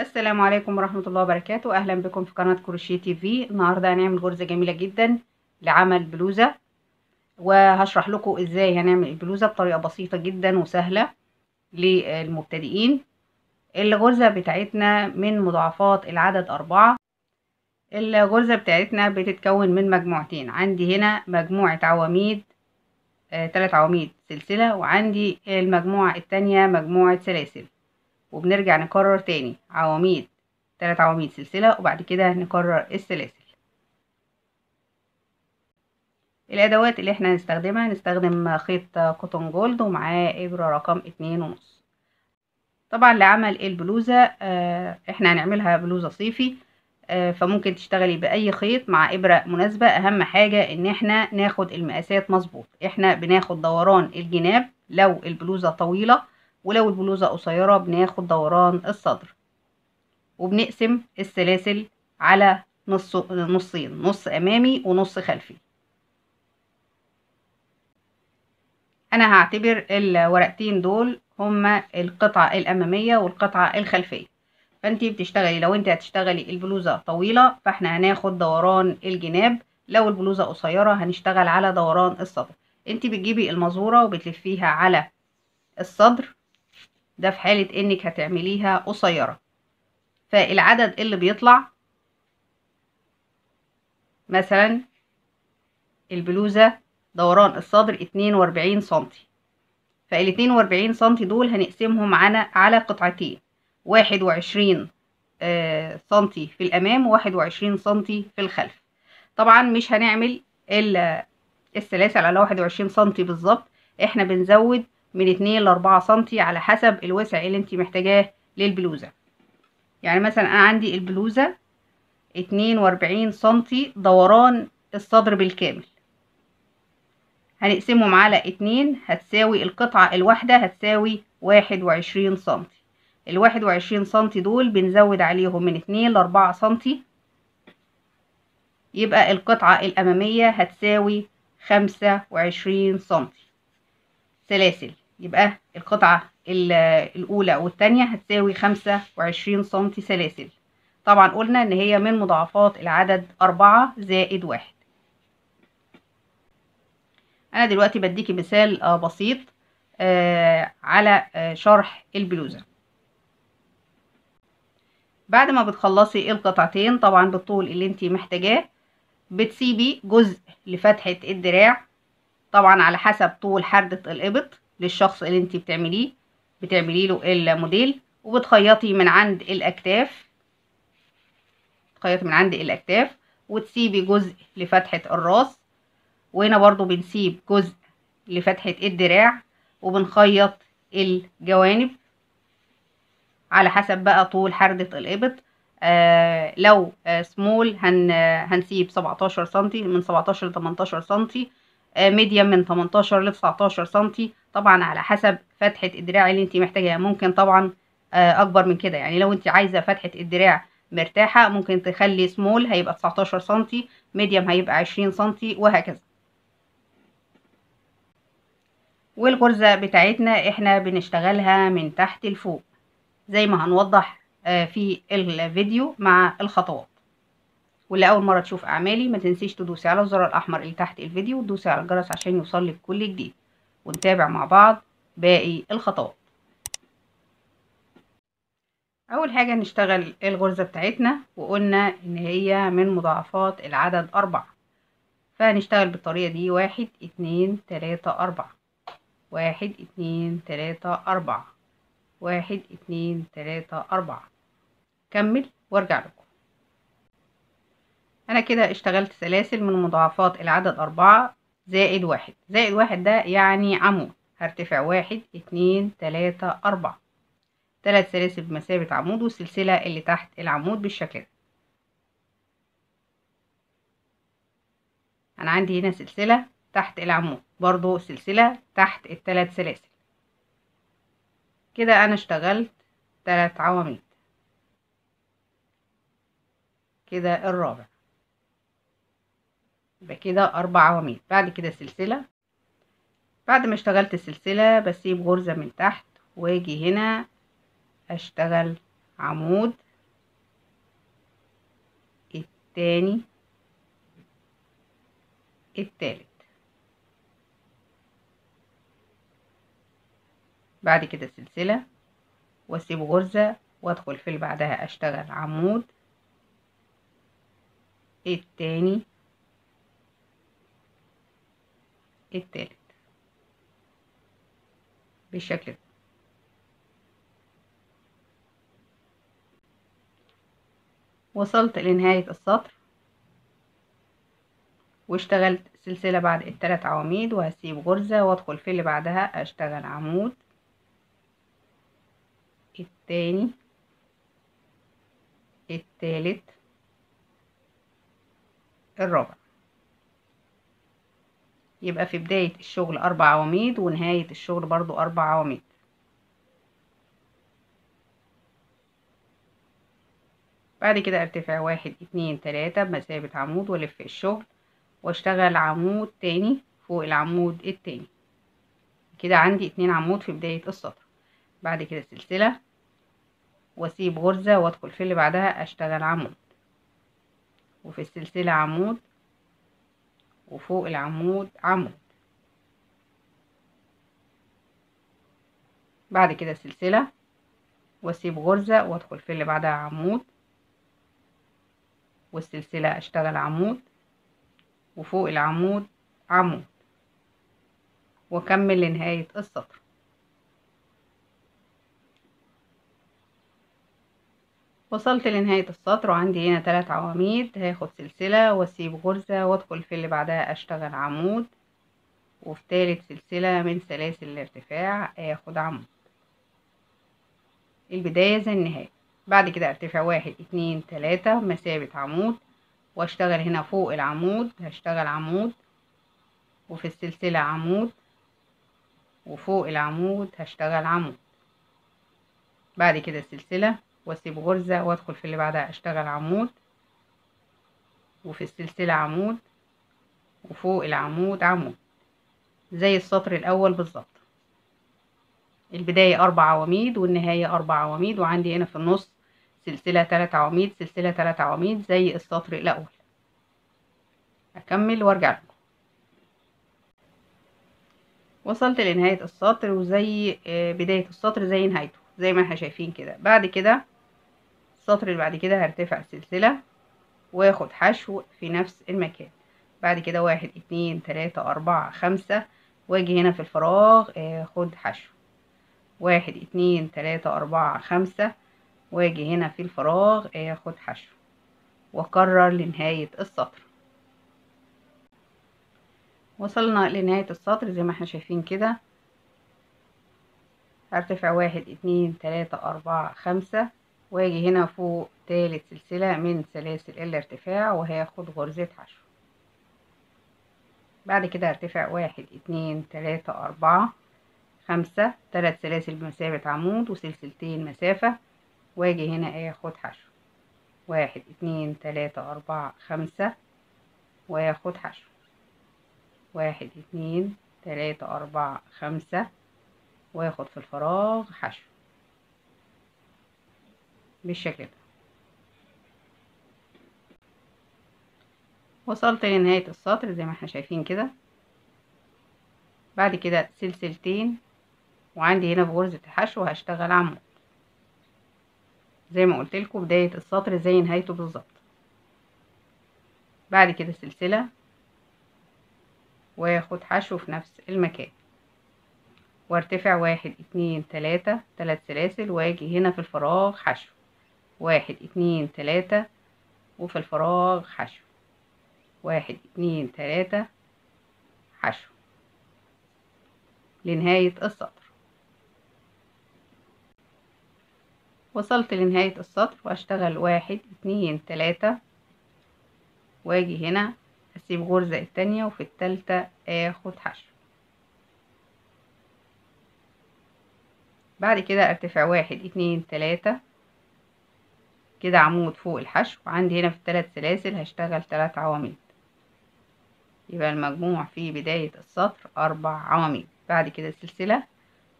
السلام عليكم ورحمة الله وبركاته. أهلا بكم في قناة كروشيه تي في. النهاردة هنعمل غرزة جميلة جدا لعمل بلوزة وهشرح لكم إزاي هنعمل البلوزة بطريقة بسيطة جدا وسهلة للمبتدئين. الغرزة بتاعتنا من مضاعفات العدد أربعة. الغرزة بتاعتنا بتتكون من مجموعتين. عندي هنا مجموعة عواميد آه، تلات عواميد سلسلة وعندي المجموعة التانية مجموعة سلاسل. وبنرجع نكرر تاني. عواميد. تلات عواميد سلسلة وبعد كده نكرر السلاسل. الأدوات اللي إحنا هنستخدمها هنستخدم خيط Cotton Gold ومعاه إبرة رقم اتنين ونص. طبعا لعمل البلوزة آه، إحنا هنعملها بلوزة صيفي آه، فممكن تشتغلي بأي خيط مع إبرة مناسبة. أهم حاجة إن إحنا ناخد المقاسات مظبوط. إحنا بناخد دوران الجناب لو البلوزة طويلة ولو البلوزة قصيرة بناخد دوران الصدر. وبنقسم السلاسل على نص نصين نص أمامي ونص خلفي. أنا هعتبر الورقتين دول هما القطعة الأمامية والقطعة الخلفية. فأنتي بتشتغلي لو انت هتشتغلي البلوزة طويلة فإحنا هناخد دوران الجناب. لو البلوزة قصيرة هنشتغل على دوران الصدر. أنتي بتجيبي المزورة وبتلفيها على الصدر. ده في حالة إنك هتعمليها قصيرة. فالعدد اللي بيطلع مثلا البلوزة دوران الصدر اتنين وأربعين سنتي. فالاتنين وأربعين سنتي دول هنقسمهم على على قطعتين. واحد وعشرين سنتي في الأمام وواحد وعشرين سنتي في الخلف. طبعا مش هنعمل السلاسل على واحد وعشرين سنتي بالظبط. إحنا بنزود من اتنين لأربعة سنتي على حسب الوسع اللي انت محتاجاه للبلوزة. يعني مثلا أنا عندي اتنين وأربعين سنتي دوران الصدر بالكامل. هنقسمهم على اتنين هتساوي القطعة الواحدة هتساوي واحد وعشرين سنتي. الواحد وعشرين سنتي دول بنزود عليهم من اتنين لأربعة سنتي. يبقى القطعة الأمامية هتساوي خمسة وعشرين سنتي. سلاسل. يبقى القطعة الأولى والتانية هتساوي خمسة وعشرين سنتي سلاسل. طبعا قلنا إن هي من مضاعفات العدد أربعة زائد واحد. أنا دلوقتي بديكي مثال بسيط على شرح البلوزة. بعد ما بتخلصي القطعتين طبعا بالطول اللي انتي محتاجاه بتسيبي جزء لفتحة الدراع طبعا على حسب طول حردة الإبط للشخص اللي انتي بتعمليه بتعملي له الموديل وبتخيطي من عند الأكتاف تخيطي من عند الأكتاف وتسيبي جزء لفتحة الراس وهنا برضو بنسيب جزء لفتحة الدراع وبنخيط الجوانب على حسب بقى طول حردة الإبط. آه لو آه سمول هن هنسيب 17 سنتي من 17 ل 18 سنتي آه medium من 18 ل 19 سنتي طبعا على حسب فتحة الدراع اللي انت محتاجاها. ممكن طبعا آه أكبر من كده. يعني لو انت عايزة فتحة الدراع مرتاحة ممكن تخلي سمول هيبقى 19 سنتي medium هيبقى 20 سنتي وهكذا. والغرزة بتاعتنا إحنا بنشتغلها من تحت لفوق. زي ما هنوضح في الفيديو مع الخطوات. واللي اول مرة تشوف أعمالي ما تنسيش تدوسي على الزر الأحمر اللي تحت الفيديو وتدوسي على الجرس عشان يوصلك كل جديد. ونتابع مع بعض باقي الخطوات. أول حاجة نشتغل الغرزة بتاعتنا وقلنا إن هي من مضاعفات العدد أربعة. فهنشتغل بالطريقة دي واحد اتنين تلاتة أربعة. واحد اتنين تلاتة أربعة. واحد اتنين تلاتة أربعة. كمل وارجع لكم. أنا كده اشتغلت سلاسل من مضاعفات العدد أربعة زائد واحد. زائد واحد ده يعني عمود. هرتفع واحد اتنين تلاتة أربعة. تلات سلاسل بمثابة عمود والسلسلة اللي تحت العمود بالشكل ده. أنا عندي هنا سلسلة تحت العمود. برضو سلسلة تحت التلات سلاسل. كده أنا اشتغلت تلات عواميد. كده الرابع. يبقى كده أربع عواميد. بعد كده سلسلة بعد ما اشتغلت السلسلة بسيب غرزة من تحت واجي هنا أشتغل عمود. التاني. التالت. بعد كده سلسلة واسيب غرزة وادخل في اللي بعدها أشتغل عمود. التاني. التالت. بالشكل ده. وصلت لنهاية السطر. واشتغلت سلسلة بعد التلات عواميد وهسيب غرزة وادخل في اللي بعدها أشتغل عمود. التاني. التالت. الرابع. يبقى في بداية الشغل أربع عواميد ونهاية الشغل برضو أربع عواميد. بعد كده ارتفع واحد اتنين تلاتة بمثابة عمود والف الشغل واشتغل عمود تاني فوق العمود التاني. كده عندي اتنين عمود في بداية السطر. بعد كده سلسلة واسيب غرزة وادخل في اللي بعدها أشتغل عمود. وفي السلسلة عمود وفوق العمود عمود. بعد كده سلسلة واسيب غرزة وادخل في اللي بعدها عمود. والسلسلة اشتغل عمود. وفوق العمود عمود. وأكمل لنهاية السطر. وصلت لنهاية السطر وعندي هنا تلات عواميد. هاخد سلسلة واسيب غرزة وادخل في اللي بعدها أشتغل عمود. وفي تالت سلسلة من سلاسل الارتفاع آخد عمود. البداية زي النهاية. بعد كده ارتفع واحد اتنين تلاتة مسافة عمود. وأشتغل هنا فوق العمود. هشتغل عمود. وفي السلسلة عمود. وفوق العمود هشتغل عمود. بعد كده سلسلة واسيب غرزة وادخل في اللي بعدها أشتغل عمود. وفي السلسلة عمود وفوق العمود عمود. زي السطر الأول بالظبط. البداية أربع عواميد والنهاية أربع عواميد وعندي هنا في النص سلسلة تلات عواميد سلسلة تلات عواميد زي السطر الأول. أكمل وأرجع لكم. وصلت لنهاية السطر وزي بداية السطر زي نهايته زي ما إحنا شايفين كده. بعد كده السطر اللي بعد كده هرتفع سلسلة واخد حشو في نفس المكان. بعد كده واحد اتنين تلاتة اربعة خمسة واجي هنا في الفراغ اخد حشو. واحد اتنين تلاتة اربعة خمسة واجي هنا في الفراغ اخد حشو. واكرر لنهاية السطر. وصلنا لنهاية السطر زي ما إحنا شايفين كده. هرتفع واحد اتنين تلاتة اربعة خمسة. واجي هنا فوق تالت سلسلة من سلاسل الارتفاع وهاخد غرزة حشو. بعد كده هرتفع واحد اتنين تلاتة أربعة خمسة تلات سلاسل بمثابة عمود وسلسلتين مسافة. واجي هنا اخد حشو. واحد اتنين تلاتة أربعة خمسة واخد حشو. واحد اتنين تلاتة أربعة خمسة واخد في الفراغ حشو. بالشكل ده. وصلت لنهاية السطر زي ما إحنا شايفين كده. بعد كده سلسلتين وعندي هنا في غرزة الحشو هشتغل عمود زي ما قلت لكم بداية السطر زي نهايته بالظبط. بعد كده سلسلة واخد حشو في نفس المكان. وارتفع واحد اتنين تلاتة تلات سلاسل واجي هنا في الفراغ حشو. واحد اتنين تلاتة وفي الفراغ حشو. واحد اتنين تلاتة حشو. لنهاية السطر. وصلت لنهاية السطر واشتغل واحد اتنين تلاتة. واجي هنا أسيب غرزة التانية وفي التالتة آخد حشو. بعد كده أرتفع واحد اتنين تلاتة. كده عمود فوق الحشو. عندي هنا في التلات سلاسل هشتغل تلات عواميد. يبقى المجموع في بداية السطر أربع عواميد. بعد كده سلسلة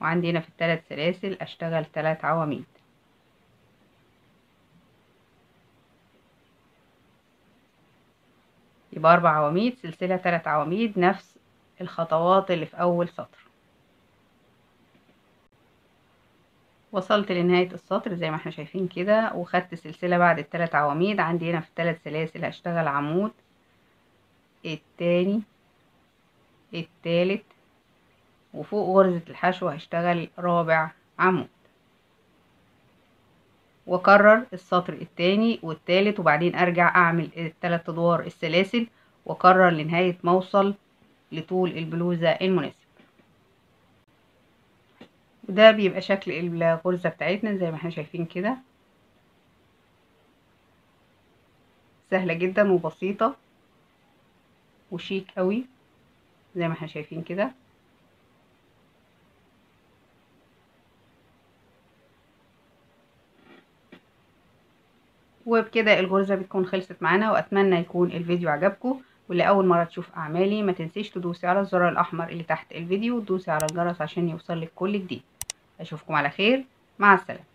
وعندي هنا في التلات سلاسل أشتغل تلات عواميد. يبقى أربع عواميد سلسلة تلات عواميد نفس الخطوات اللي في أول سطر. وصلت لنهاية السطر زي ما إحنا شايفين كده وخدت سلسلة بعد التلات عواميد. عندي هنا في التلات سلاسل هشتغل عمود. التاني التالت وفوق غرزة الحشو هشتغل رابع عمود. وأكرر السطر التاني والتالت وبعدين أرجع أعمل التلات أدوار السلاسل وأكرر لنهاية ما اوصل لطول البلوزة المناسب وده بيبقى شكل الغرزة بتاعتنا زي ما إحنا شايفين كده. سهلة جدا وبسيطة وشيك قوي زي ما إحنا شايفين كده. وبكده الغرزة بتكون خلصت معانا وأتمنى يكون الفيديو عجبكم. واللي اول مرة تشوف أعمالي ما تنسيش تدوسي على الزرار الأحمر اللي تحت الفيديو وتدوسي على الجرس عشان يوصلك كل جديد. أشوفكم على خير. مع السلامة.